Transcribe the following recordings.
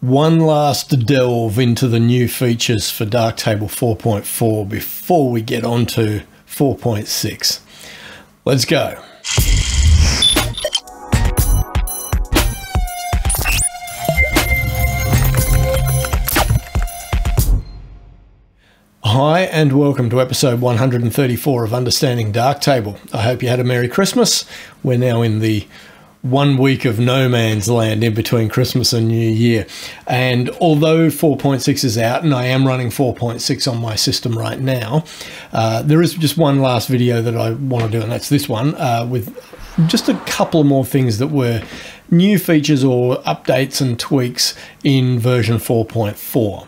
one last delve into the new features for Darktable 4.4 before we get on to 4.6. Let's go. Hi, and welcome to episode 134 of Understanding Darktable. I hope you had a Merry Christmas. We're now in the one week of no man's land in between Christmas and New Year. And although 4.6 is out, and I am running 4.6 on my system right now, uh, there is just one last video that I want to do, and that's this one uh, with just a couple more things that were new features or updates and tweaks in version 4.4.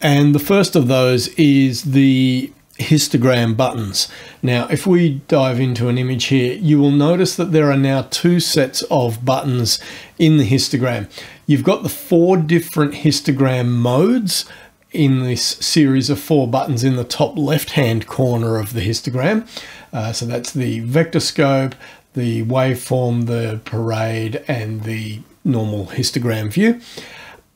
And the first of those is the histogram buttons. Now, if we dive into an image here, you will notice that there are now two sets of buttons in the histogram. You've got the four different histogram modes in this series of four buttons in the top left-hand corner of the histogram. Uh, so that's the vector scope, the waveform, the parade, and the normal histogram view.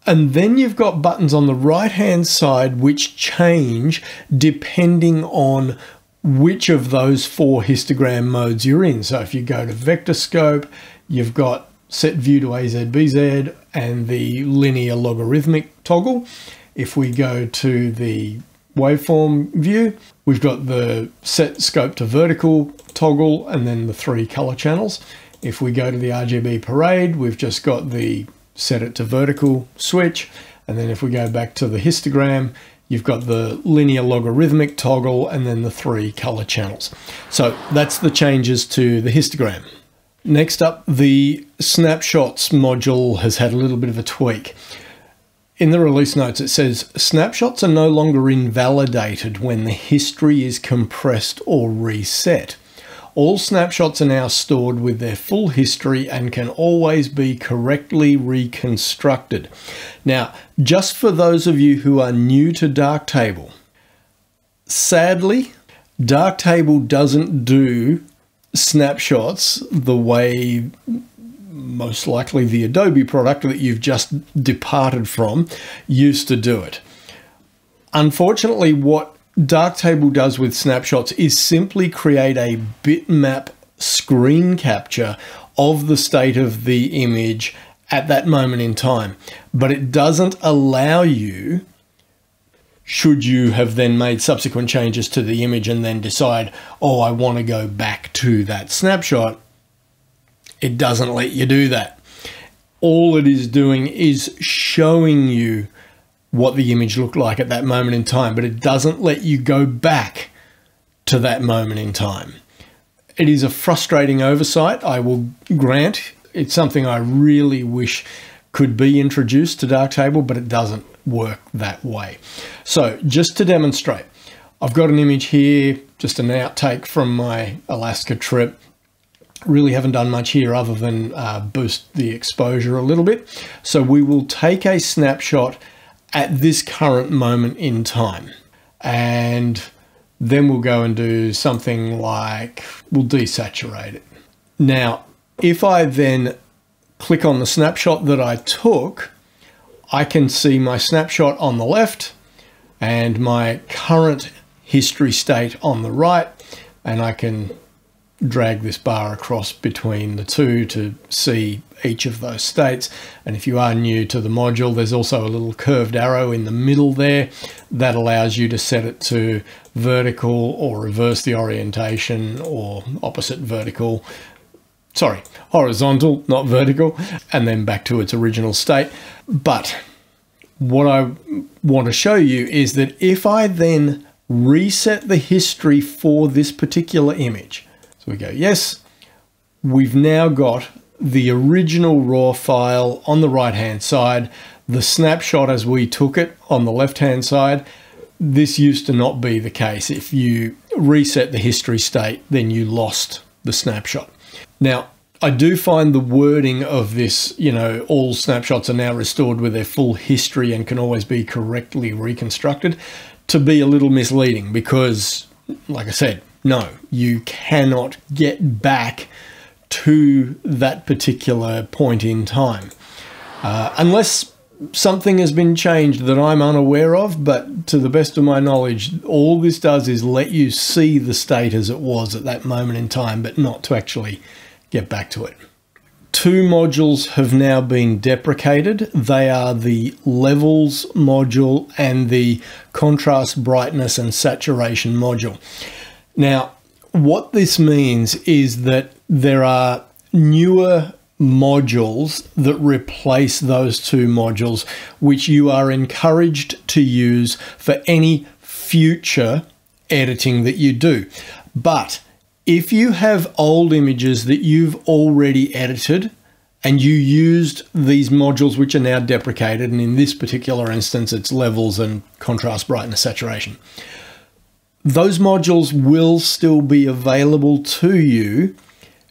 And then you've got buttons on the right hand side which change depending on which of those four histogram modes you're in. So if you go to vector scope, you've got set view to AZBZ and the linear logarithmic toggle. If we go to the waveform view, we've got the set scope to vertical toggle and then the three color channels. If we go to the RGB parade, we've just got the set it to vertical switch. And then if we go back to the histogram, you've got the linear logarithmic toggle and then the three color channels. So that's the changes to the histogram. Next up, the snapshots module has had a little bit of a tweak. In the release notes, it says snapshots are no longer invalidated when the history is compressed or reset. All snapshots are now stored with their full history and can always be correctly reconstructed. Now, just for those of you who are new to Darktable, sadly, Darktable doesn't do snapshots the way most likely the Adobe product that you've just departed from used to do it. Unfortunately, what Darktable does with snapshots is simply create a bitmap screen capture of the state of the image at that moment in time. But it doesn't allow you, should you have then made subsequent changes to the image and then decide, oh, I want to go back to that snapshot, it doesn't let you do that. All it is doing is showing you what the image looked like at that moment in time, but it doesn't let you go back to that moment in time. It is a frustrating oversight, I will grant. It's something I really wish could be introduced to Darktable, but it doesn't work that way. So just to demonstrate, I've got an image here, just an outtake from my Alaska trip. Really haven't done much here other than uh, boost the exposure a little bit. So we will take a snapshot at this current moment in time. And then we'll go and do something like we'll desaturate it. Now, if I then click on the snapshot that I took, I can see my snapshot on the left and my current history state on the right, and I can drag this bar across between the two to see each of those states. And if you are new to the module, there's also a little curved arrow in the middle there that allows you to set it to vertical or reverse the orientation or opposite vertical. Sorry, horizontal, not vertical, and then back to its original state. But what I want to show you is that if I then reset the history for this particular image, we go, yes, we've now got the original raw file on the right hand side, the snapshot as we took it on the left hand side. This used to not be the case. If you reset the history state, then you lost the snapshot. Now, I do find the wording of this, you know, all snapshots are now restored with their full history and can always be correctly reconstructed to be a little misleading because, like I said, no, you cannot get back to that particular point in time. Uh, unless something has been changed that I'm unaware of, but to the best of my knowledge, all this does is let you see the state as it was at that moment in time, but not to actually get back to it. Two modules have now been deprecated. They are the levels module and the contrast, brightness, and saturation module. Now, what this means is that there are newer modules that replace those two modules, which you are encouraged to use for any future editing that you do. But if you have old images that you've already edited and you used these modules which are now deprecated, and in this particular instance, it's levels and contrast, brightness, saturation, those modules will still be available to you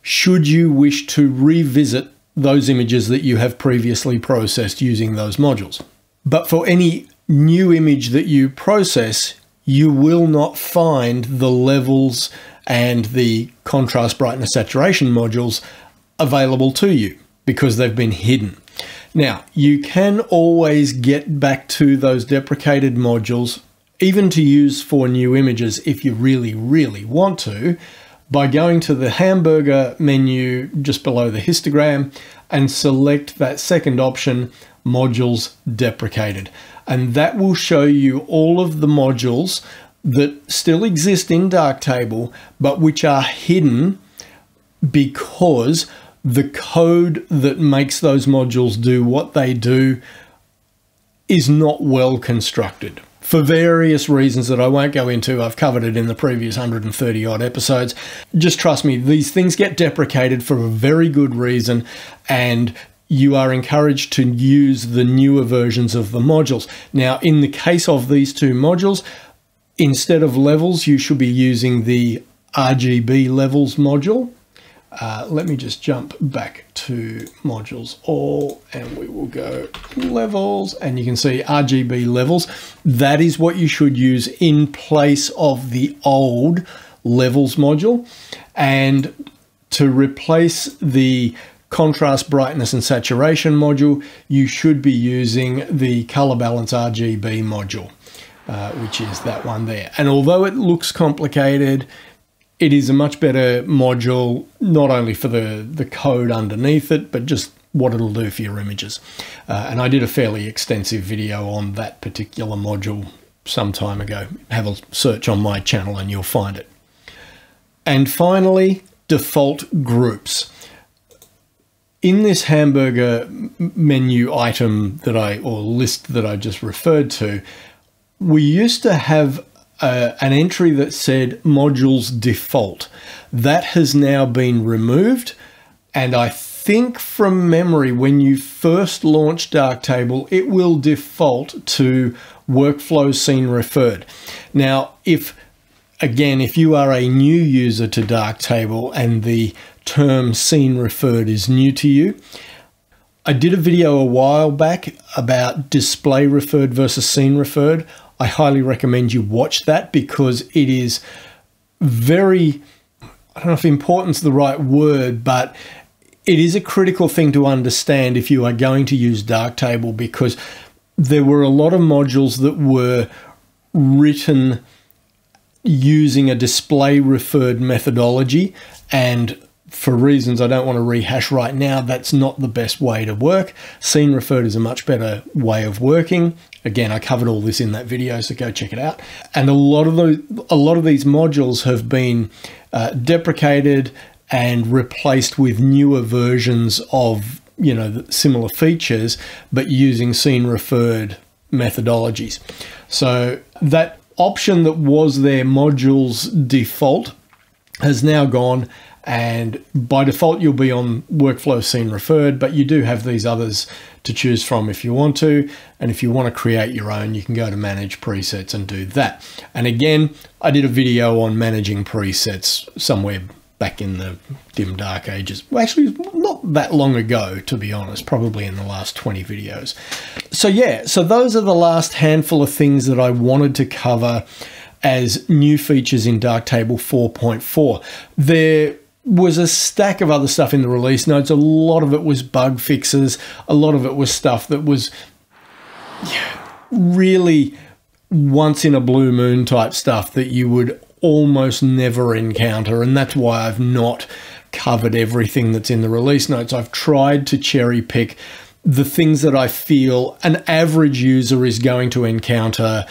should you wish to revisit those images that you have previously processed using those modules. But for any new image that you process, you will not find the levels and the contrast, brightness, saturation modules available to you because they've been hidden. Now, you can always get back to those deprecated modules, even to use for new images if you really, really want to, by going to the hamburger menu just below the histogram and select that second option, modules deprecated. And that will show you all of the modules that still exist in Darktable, but which are hidden because the code that makes those modules do what they do is not well constructed for various reasons that I won't go into. I've covered it in the previous 130 odd episodes. Just trust me, these things get deprecated for a very good reason, and you are encouraged to use the newer versions of the modules. Now, in the case of these two modules, instead of levels, you should be using the RGB levels module. Uh, let me just jump back to modules all and we will go levels and you can see RGB levels. That is what you should use in place of the old levels module. And to replace the contrast, brightness and saturation module, you should be using the color balance RGB module. Uh, which is that one there. And although it looks complicated, it is a much better module, not only for the, the code underneath it, but just what it'll do for your images. Uh, and I did a fairly extensive video on that particular module some time ago. Have a search on my channel and you'll find it. And finally, default groups. In this hamburger menu item that I, or list that I just referred to, we used to have uh, an entry that said modules default. That has now been removed. And I think from memory, when you first launch Darktable, it will default to workflow scene referred. Now, if again, if you are a new user to Darktable and the term scene referred is new to you, I did a video a while back about display referred versus scene referred. I highly recommend you watch that because it is very, I don't know if importance is the right word, but it is a critical thing to understand if you are going to use Darktable because there were a lot of modules that were written using a display referred methodology and for reasons I don't want to rehash right now, that's not the best way to work. Scene referred is a much better way of working. Again, I covered all this in that video, so go check it out. And a lot of the a lot of these modules have been uh, deprecated and replaced with newer versions of you know similar features, but using scene referred methodologies. So that option that was their modules default has now gone and by default you'll be on workflow scene referred but you do have these others to choose from if you want to. And if you want to create your own you can go to manage presets and do that. And again I did a video on managing presets somewhere back in the dim dark ages. Well, actually not that long ago to be honest probably in the last 20 videos. So yeah so those are the last handful of things that I wanted to cover as new features in Darktable 4.4 there was a stack of other stuff in the release notes. A lot of it was bug fixes. A lot of it was stuff that was really once in a blue moon type stuff that you would almost never encounter. And that's why I've not covered everything that's in the release notes. I've tried to cherry pick the things that I feel an average user is going to encounter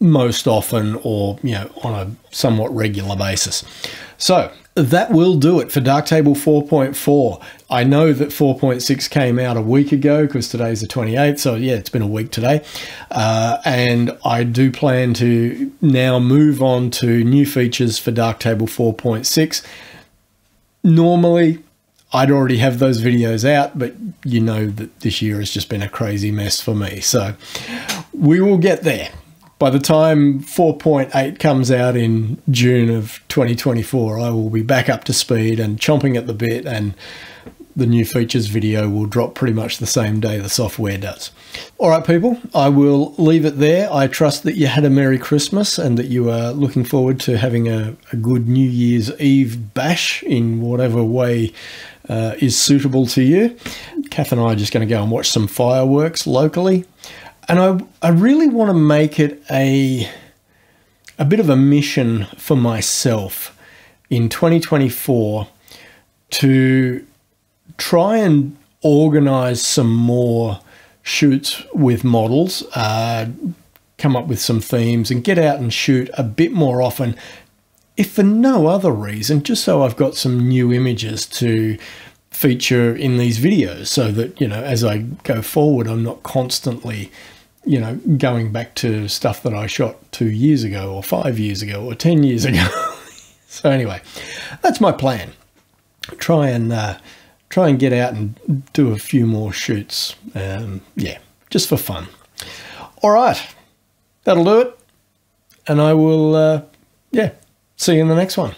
most often or you know on a somewhat regular basis. So that will do it for Darktable 4.4. I know that 4.6 came out a week ago because today's the 28th, so yeah, it's been a week today. Uh, and I do plan to now move on to new features for Darktable 4.6. Normally, I'd already have those videos out, but you know that this year has just been a crazy mess for me. So we will get there by the time 4.8 comes out in June of 2024, I will be back up to speed and chomping at the bit, and the new features video will drop pretty much the same day the software does. All right, people, I will leave it there. I trust that you had a Merry Christmas and that you are looking forward to having a, a good New Year's Eve bash in whatever way uh, is suitable to you. Kath and I are just going to go and watch some fireworks locally and I I really want to make it a a bit of a mission for myself in 2024 to try and organize some more shoots with models, uh, come up with some themes, and get out and shoot a bit more often, if for no other reason, just so I've got some new images to feature in these videos so that, you know, as I go forward, I'm not constantly you know, going back to stuff that I shot two years ago or five years ago or 10 years ago. so anyway, that's my plan. Try and, uh, try and get out and do a few more shoots. Um, yeah, just for fun. All right, that'll do it. And I will, uh, yeah, see you in the next one.